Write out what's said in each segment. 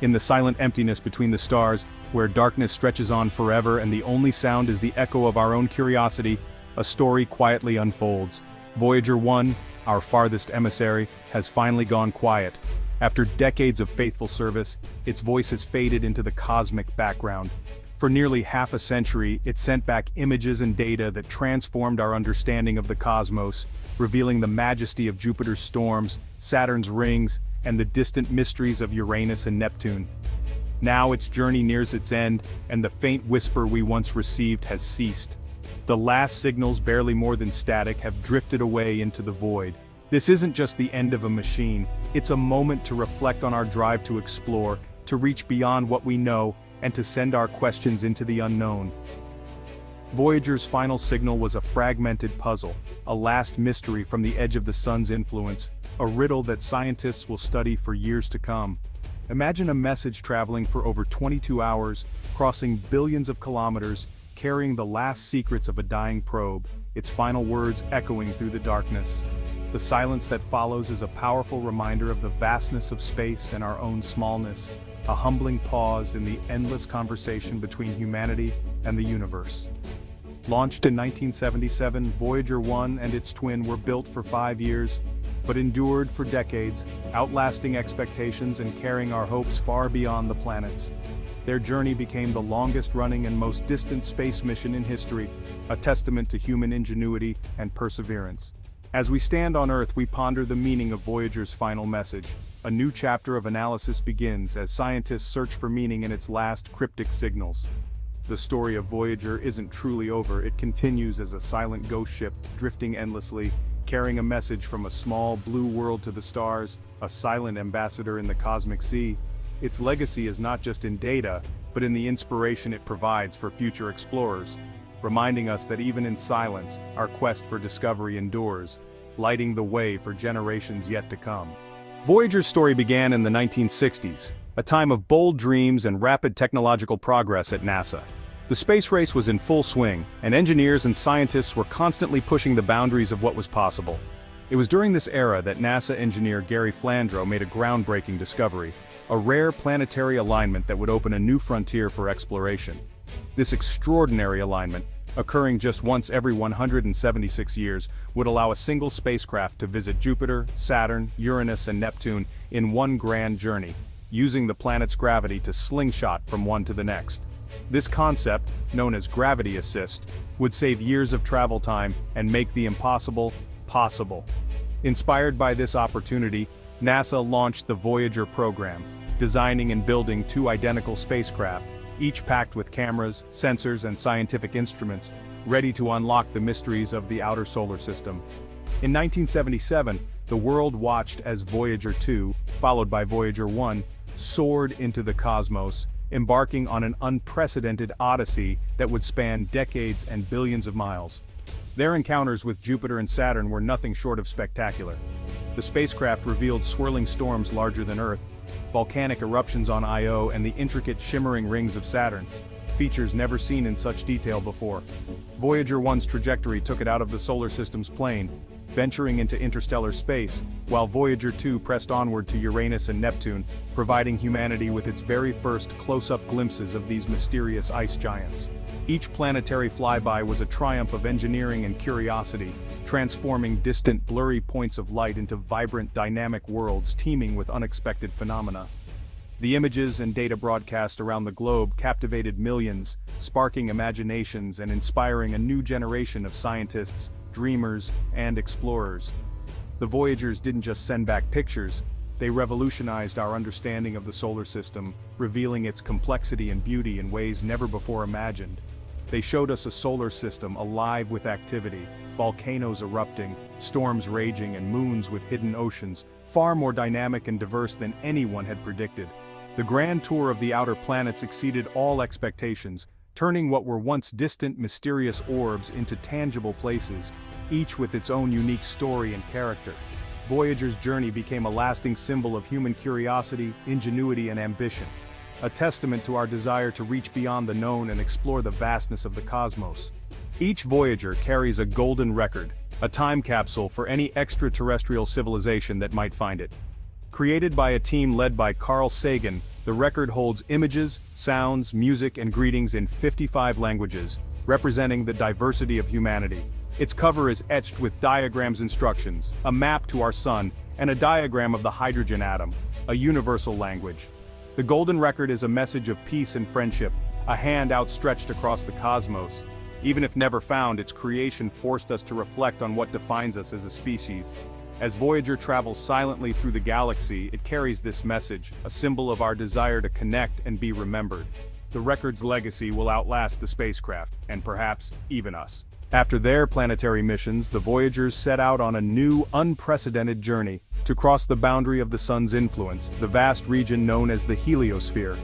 In the silent emptiness between the stars, where darkness stretches on forever and the only sound is the echo of our own curiosity, a story quietly unfolds. Voyager 1, our farthest emissary, has finally gone quiet. After decades of faithful service, its voice has faded into the cosmic background. For nearly half a century, it sent back images and data that transformed our understanding of the cosmos, revealing the majesty of Jupiter's storms, Saturn's rings, and the distant mysteries of Uranus and Neptune. Now its journey nears its end, and the faint whisper we once received has ceased. The last signals barely more than static have drifted away into the void. This isn't just the end of a machine, it's a moment to reflect on our drive to explore, to reach beyond what we know, and to send our questions into the unknown. Voyager's final signal was a fragmented puzzle, a last mystery from the edge of the sun's influence, a riddle that scientists will study for years to come. Imagine a message traveling for over 22 hours, crossing billions of kilometers, carrying the last secrets of a dying probe, its final words echoing through the darkness. The silence that follows is a powerful reminder of the vastness of space and our own smallness, a humbling pause in the endless conversation between humanity and the universe. Launched in 1977, Voyager 1 and its twin were built for five years, but endured for decades, outlasting expectations and carrying our hopes far beyond the planets. Their journey became the longest-running and most distant space mission in history, a testament to human ingenuity and perseverance. As we stand on Earth we ponder the meaning of Voyager's final message. A new chapter of analysis begins as scientists search for meaning in its last cryptic signals. The story of Voyager isn't truly over, it continues as a silent ghost ship, drifting endlessly, carrying a message from a small blue world to the stars, a silent ambassador in the cosmic sea. Its legacy is not just in data, but in the inspiration it provides for future explorers, reminding us that even in silence, our quest for discovery endures, lighting the way for generations yet to come. Voyager's story began in the 1960s, a time of bold dreams and rapid technological progress at NASA. The space race was in full swing, and engineers and scientists were constantly pushing the boundaries of what was possible. It was during this era that NASA engineer Gary Flandro made a groundbreaking discovery, a rare planetary alignment that would open a new frontier for exploration. This extraordinary alignment, occurring just once every 176 years, would allow a single spacecraft to visit Jupiter, Saturn, Uranus and Neptune in one grand journey, using the planet's gravity to slingshot from one to the next. This concept, known as gravity assist, would save years of travel time and make the impossible, possible. Inspired by this opportunity, NASA launched the Voyager program, designing and building two identical spacecraft, each packed with cameras, sensors and scientific instruments, ready to unlock the mysteries of the outer solar system. In 1977, the world watched as Voyager 2, followed by Voyager 1, soared into the cosmos, embarking on an unprecedented odyssey that would span decades and billions of miles. Their encounters with Jupiter and Saturn were nothing short of spectacular. The spacecraft revealed swirling storms larger than Earth, volcanic eruptions on Io and the intricate shimmering rings of Saturn, features never seen in such detail before. Voyager 1's trajectory took it out of the solar system's plane, venturing into interstellar space, while Voyager 2 pressed onward to Uranus and Neptune, providing humanity with its very first close-up glimpses of these mysterious ice giants. Each planetary flyby was a triumph of engineering and curiosity, transforming distant blurry points of light into vibrant dynamic worlds teeming with unexpected phenomena. The images and data broadcast around the globe captivated millions, sparking imaginations and inspiring a new generation of scientists, dreamers, and explorers. The Voyagers didn't just send back pictures, they revolutionized our understanding of the solar system, revealing its complexity and beauty in ways never before imagined. They showed us a solar system alive with activity, volcanoes erupting, storms raging and moons with hidden oceans, far more dynamic and diverse than anyone had predicted. The grand tour of the outer planets exceeded all expectations, turning what were once distant mysterious orbs into tangible places, each with its own unique story and character. Voyager's journey became a lasting symbol of human curiosity, ingenuity and ambition, a testament to our desire to reach beyond the known and explore the vastness of the cosmos. Each Voyager carries a golden record, a time capsule for any extraterrestrial civilization that might find it. Created by a team led by Carl Sagan, The record holds images, sounds, music, and greetings in 55 languages, representing the diversity of humanity. Its cover is etched with diagrams instructions, a map to our sun, and a diagram of the hydrogen atom, a universal language. The Golden Record is a message of peace and friendship, a hand outstretched across the cosmos. Even if never found, its creation forced us to reflect on what defines us as a species. As Voyager travels silently through the galaxy, it carries this message, a symbol of our desire to connect and be remembered. The record's legacy will outlast the spacecraft, and perhaps even us. After their planetary missions, the Voyagers set out on a new, unprecedented journey to cross the boundary of the Sun's influence, the vast region known as the heliosphere.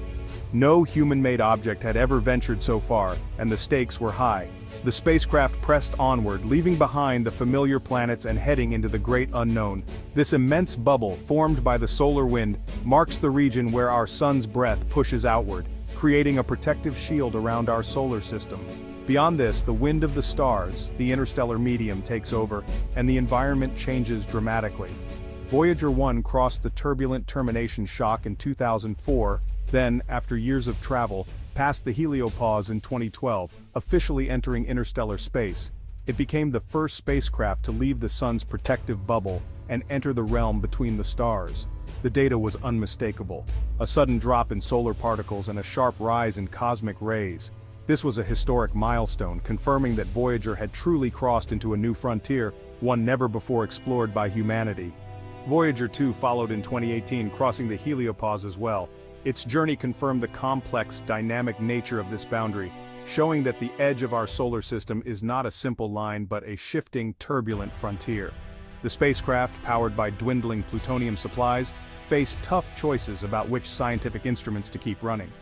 No human-made object had ever ventured so far, and the stakes were high. The spacecraft pressed onward, leaving behind the familiar planets and heading into the great unknown. This immense bubble, formed by the solar wind, marks the region where our sun's breath pushes outward, creating a protective shield around our solar system. Beyond this, the wind of the stars, the interstellar medium takes over, and the environment changes dramatically. Voyager 1 crossed the turbulent termination shock in 2004, then, after years of travel, passed the heliopause in 2012, officially entering interstellar space. It became the first spacecraft to leave the sun's protective bubble and enter the realm between the stars. The data was unmistakable. A sudden drop in solar particles and a sharp rise in cosmic rays. This was a historic milestone, confirming that Voyager had truly crossed into a new frontier, one never before explored by humanity. Voyager 2 followed in 2018 crossing the heliopause as well. Its journey confirmed the complex, dynamic nature of this boundary, showing that the edge of our solar system is not a simple line but a shifting, turbulent frontier. The spacecraft, powered by dwindling plutonium supplies, faced tough choices about which scientific instruments to keep running.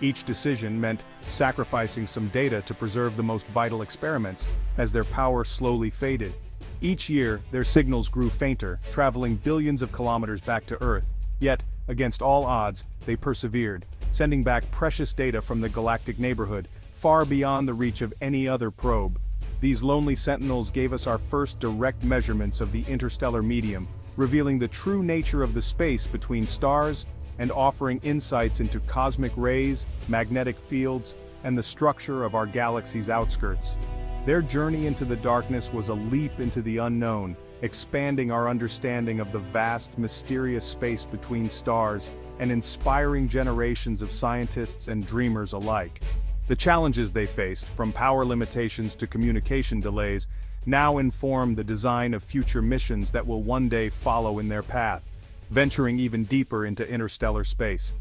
Each decision meant sacrificing some data to preserve the most vital experiments, as their power slowly faded. Each year, their signals grew fainter, traveling billions of kilometers back to Earth. Yet, against all odds, they persevered, sending back precious data from the galactic neighborhood, far beyond the reach of any other probe. These lonely sentinels gave us our first direct measurements of the interstellar medium, revealing the true nature of the space between stars and offering insights into cosmic rays, magnetic fields, and the structure of our galaxy's outskirts. Their journey into the darkness was a leap into the unknown, expanding our understanding of the vast, mysterious space between stars, and inspiring generations of scientists and dreamers alike. The challenges they faced, from power limitations to communication delays, now inform the design of future missions that will one day follow in their path, venturing even deeper into interstellar space.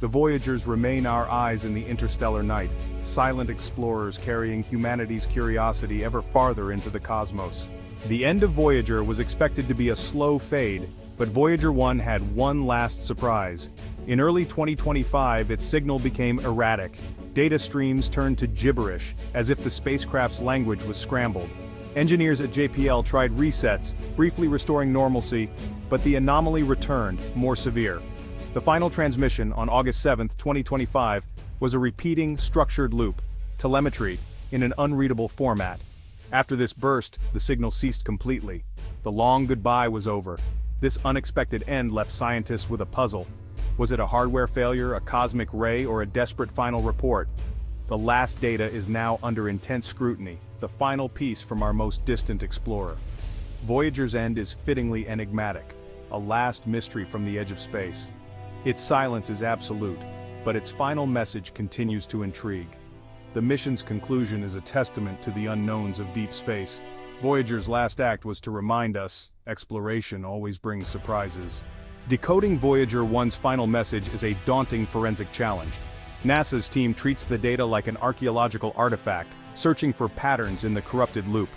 The Voyagers remain our eyes in the interstellar night, silent explorers carrying humanity's curiosity ever farther into the cosmos. The end of Voyager was expected to be a slow fade, but Voyager 1 had one last surprise. In early 2025 its signal became erratic. Data streams turned to gibberish, as if the spacecraft's language was scrambled. Engineers at JPL tried resets, briefly restoring normalcy, but the anomaly returned, more severe. The final transmission on August 7, 2025, was a repeating, structured loop, telemetry, in an unreadable format. After this burst, the signal ceased completely. The long goodbye was over. This unexpected end left scientists with a puzzle. Was it a hardware failure, a cosmic ray, or a desperate final report? The last data is now under intense scrutiny, the final piece from our most distant explorer. Voyager's end is fittingly enigmatic, a last mystery from the edge of space. Its silence is absolute, but its final message continues to intrigue. The mission's conclusion is a testament to the unknowns of deep space. Voyager's last act was to remind us, exploration always brings surprises. Decoding Voyager 1's final message is a daunting forensic challenge, NASA's team treats the data like an archaeological artifact, searching for patterns in the corrupted loop.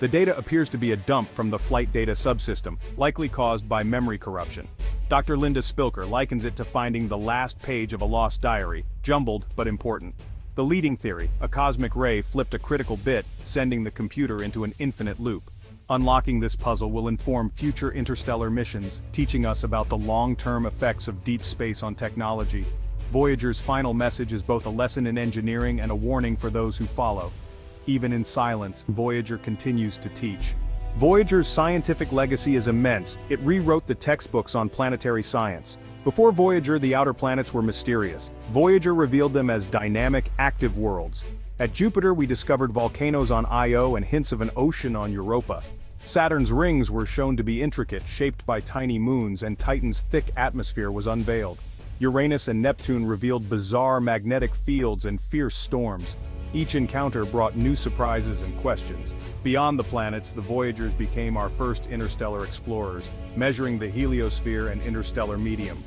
The data appears to be a dump from the flight data subsystem, likely caused by memory corruption. Dr. Linda Spilker likens it to finding the last page of a lost diary, jumbled but important. The leading theory, a cosmic ray flipped a critical bit, sending the computer into an infinite loop. Unlocking this puzzle will inform future interstellar missions, teaching us about the long-term effects of deep space on technology, Voyager's final message is both a lesson in engineering and a warning for those who follow. Even in silence, Voyager continues to teach. Voyager's scientific legacy is immense, it rewrote the textbooks on planetary science. Before Voyager the outer planets were mysterious. Voyager revealed them as dynamic, active worlds. At Jupiter we discovered volcanoes on Io and hints of an ocean on Europa. Saturn's rings were shown to be intricate, shaped by tiny moons and Titan's thick atmosphere was unveiled. Uranus and Neptune revealed bizarre magnetic fields and fierce storms. Each encounter brought new surprises and questions. Beyond the planets, the Voyagers became our first interstellar explorers, measuring the heliosphere and interstellar medium.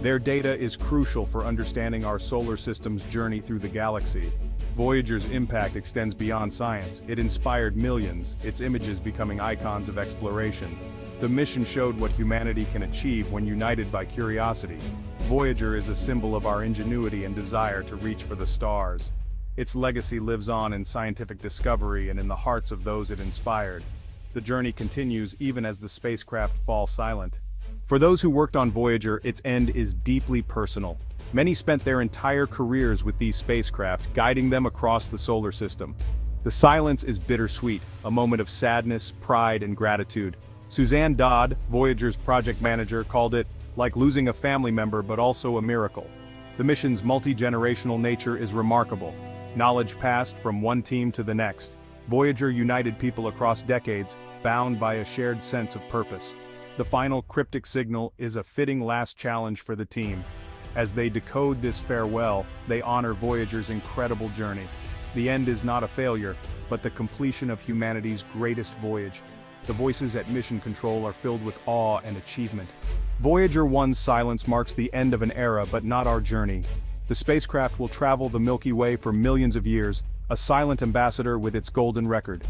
Their data is crucial for understanding our solar system's journey through the galaxy. Voyager's impact extends beyond science, it inspired millions, its images becoming icons of exploration. The mission showed what humanity can achieve when united by curiosity. Voyager is a symbol of our ingenuity and desire to reach for the stars. Its legacy lives on in scientific discovery and in the hearts of those it inspired. The journey continues even as the spacecraft fall silent. For those who worked on Voyager, its end is deeply personal. Many spent their entire careers with these spacecraft, guiding them across the solar system. The silence is bittersweet, a moment of sadness, pride, and gratitude. Suzanne Dodd, Voyager's project manager, called it like losing a family member but also a miracle. The mission's multi-generational nature is remarkable, Knowledge passed from one team to the next. Voyager united people across decades, bound by a shared sense of purpose. The final cryptic signal is a fitting last challenge for the team. As they decode this farewell, they honor Voyager's incredible journey. The end is not a failure, but the completion of humanity's greatest voyage. The voices at Mission Control are filled with awe and achievement. Voyager 1's silence marks the end of an era but not our journey. The spacecraft will travel the Milky Way for millions of years, a silent ambassador with its golden record.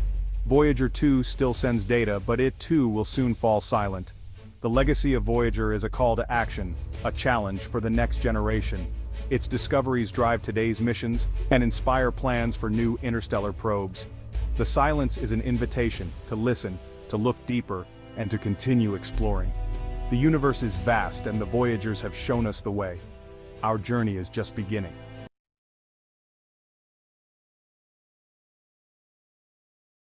Voyager 2 still sends data, but it too will soon fall silent. The legacy of Voyager is a call to action, a challenge for the next generation. Its discoveries drive today's missions and inspire plans for new interstellar probes. The silence is an invitation to listen, to look deeper, and to continue exploring. The universe is vast and the Voyagers have shown us the way. Our journey is just beginning.